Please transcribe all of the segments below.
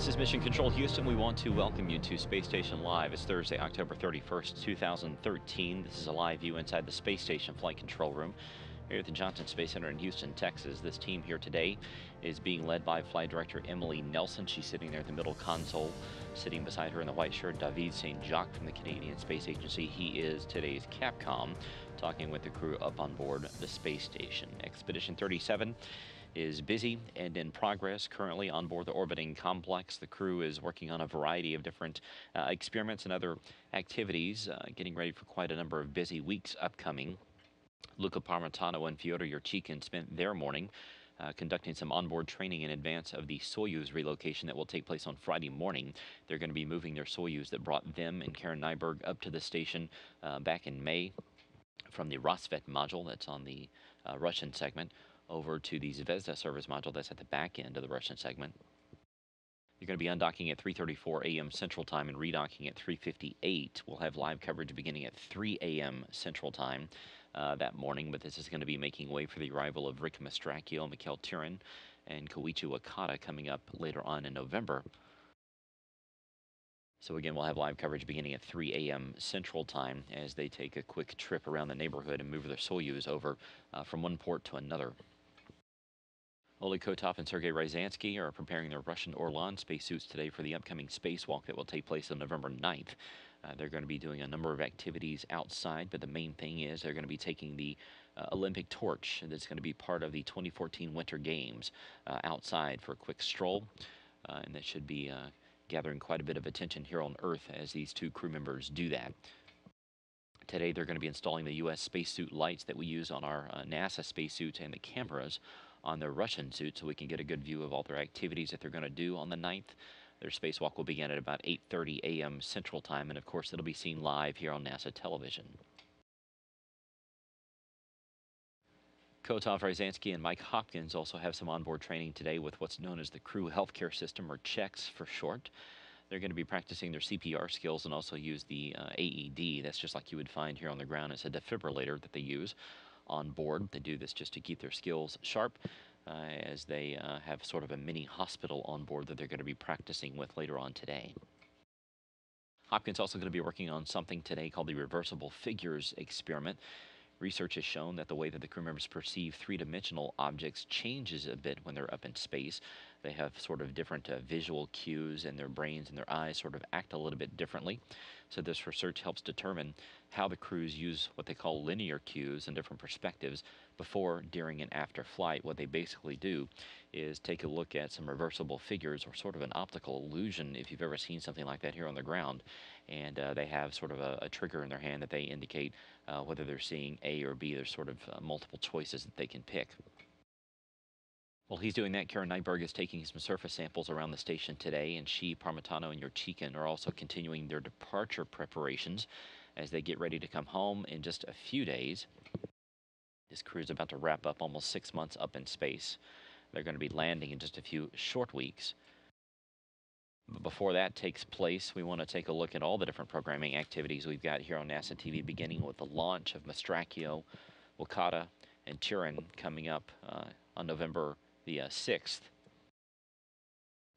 This is Mission Control Houston. We want to welcome you to Space Station Live. It's Thursday, October 31st, 2013. This is a live view inside the Space Station Flight Control Room here at the Johnson Space Center in Houston, Texas. This team here today is being led by Flight Director Emily Nelson. She's sitting there at the middle console. Sitting beside her in the white shirt, David St. Jacques from the Canadian Space Agency. He is today's Capcom, talking with the crew up on board the space station. Expedition 37 is busy and in progress currently on board the orbiting complex. The crew is working on a variety of different uh, experiments and other activities, uh, getting ready for quite a number of busy weeks upcoming. Luca Parmitano and Fyodor Yurchikhin spent their morning uh, conducting some onboard training in advance of the Soyuz relocation that will take place on Friday morning. They're going to be moving their Soyuz that brought them and Karen Nyberg up to the station uh, back in May from the Rassvet module that's on the uh, Russian segment over to the Zvezda service module that's at the back end of the Russian segment. You're going to be undocking at 3:34 a.m. Central Time and redocking at 3:58. We'll have live coverage beginning at 3 a.m. Central Time uh, that morning, but this is going to be making way for the arrival of Rick Mastracchio, Mikhail Tyurin, and Koichi Wakata coming up later on in November. So again, we'll have live coverage beginning at 3 a.m. Central Time as they take a quick trip around the neighborhood and move their Soyuz over uh, from one port to another. Oleg Kotov and Sergei Ryazanskiy are preparing their Russian Orlan spacesuits today for the upcoming spacewalk that will take place on November 9th. Uh, they're going to be doing a number of activities outside, but the main thing is they're going to be taking the uh, Olympic torch that's going to be part of the 2014 Winter Games uh, outside for a quick stroll, uh, and that should be uh, gathering quite a bit of attention here on Earth as these two crew members do that. Today, they're going to be installing the U.S. spacesuit lights that we use on our uh, NASA spacesuits and the cameras on their Russian suit so we can get a good view of all their activities that they're going to do on the 9th. Their spacewalk will begin at about 8.30 a.m. Central Time, and of course it'll be seen live here on NASA television. Kotov, Ryazanskiy, and Mike Hopkins also have some onboard training today with what's known as the Crew Healthcare System, or CHECS for short. They're going to be practicing their CPR skills and also use the uh, AED. That's just like you would find here on the ground. It's a defibrillator that they use on board. They do this just to keep their skills sharp. Uh, as they uh, have sort of a mini hospital on board that they're going to be practicing with later on today. Hopkins also going to be working on something today called the reversible figures experiment. Research has shown that the way that the crew members perceive three-dimensional objects changes a bit when they're up in space. They have sort of different uh, visual cues and their brains and their eyes sort of act a little bit differently. So this research helps determine how the crews use what they call linear cues and different perspectives before, during, and after flight. What they basically do is take a look at some reversible figures or sort of an optical illusion if you've ever seen something like that here on the ground. And uh, they have sort of a, a, trigger in their hand that they indicate uh, whether they're seeing A or B. There's sort of uh, multiple choices that they can pick. While he's doing that, Karen Nyberg is taking some surface samples around the station today, and she, Parmitano, and Yurchikhin are also continuing their departure preparations as they get ready to come home in just a few days. This crew is about to wrap up almost six months up in space. They're going to be landing in just a few short weeks. But before that takes place, we want to take a look at all the different programming activities we've got here on NASA TV, beginning with the launch of Mastracchio, Wakata, and Tyurin coming up uh, on November the uh, 6th.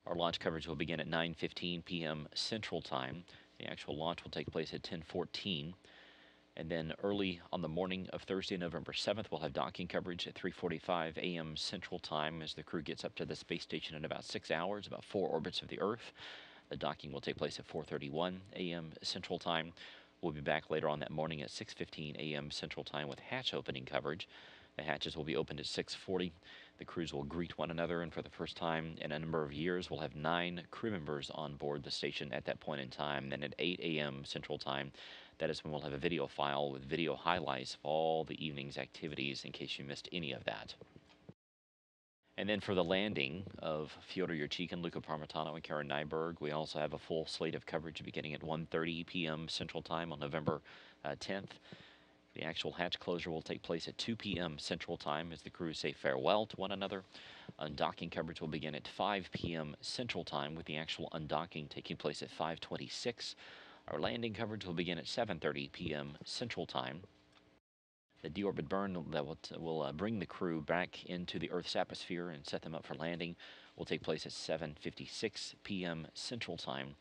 Our launch coverage will begin at 9.15 p.m. Central Time. The actual launch will take place at 10.14. And then early on the morning of Thursday, November 7th, we'll have docking coverage at 3.45 a.m. Central Time as the crew gets up to the space station in about six hours, about four orbits of the Earth. The docking will take place at 4.31 a.m. Central Time. We'll be back later on that morning at 6.15 a.m. Central Time with hatch opening coverage. The hatches will be opened at 6.40 the crews will greet one another, and for the first time in a number of years, we'll have nine crew members on board the station at that point in time. Then at 8 a.m. Central Time, that is when we'll have a video file with video highlights of all the evening's activities in case you missed any of that. And then for the landing of Fyodor Yurchikhin, Luca Parmitano, and Karen Nyberg, we also have a full slate of coverage beginning at 1.30 p.m. Central Time on November uh, 10th. The actual hatch closure will take place at 2 p.m. Central Time as the crews say farewell to one another. Undocking coverage will begin at 5 p.m. Central Time with the actual undocking taking place at 526. Our landing coverage will begin at 7.30 p.m. Central Time. The deorbit burn that will, will uh, bring the crew back into the Earth's atmosphere and set them up for landing will take place at 7:56 p.m. Central Time,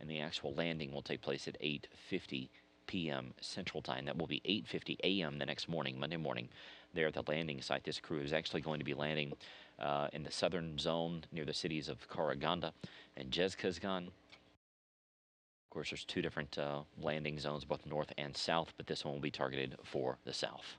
and the actual landing will take place at 8:50 p.m. Central Time. That will be 8:50 a.m. the next morning, Monday morning. There at the landing site, this crew is actually going to be landing uh, in the southern zone near the cities of Karaganda and Jezkazgan. Of course, there's two different uh, landing zones, both north and south, but this one will be targeted for the south.